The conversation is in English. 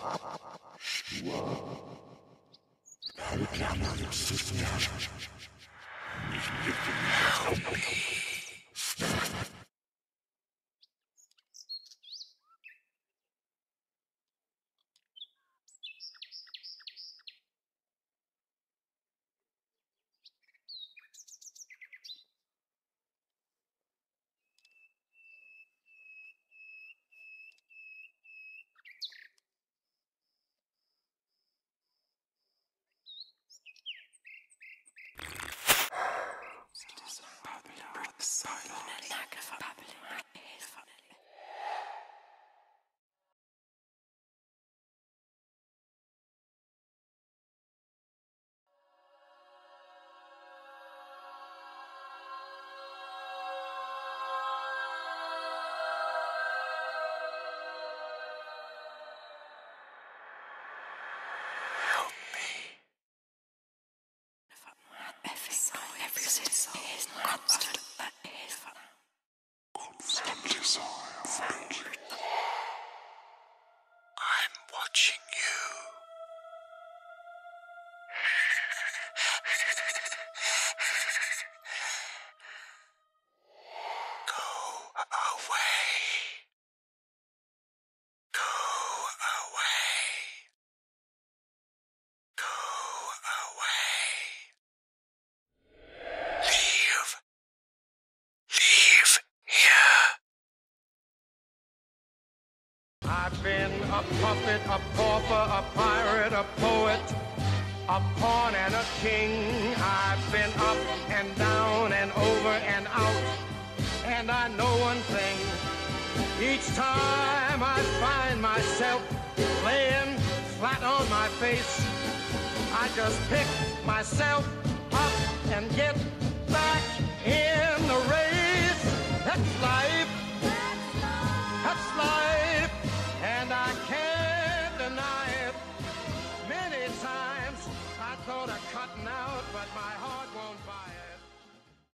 wow me. Oh Constantly so, I'm watching you. I've been a puppet, a pauper, a pirate, a poet, a pawn and a king. I've been up and down and over and out. And I know one thing. Each time I find myself laying flat on my face, I just pick myself up and get thought of cutting out, but my heart won't buy it.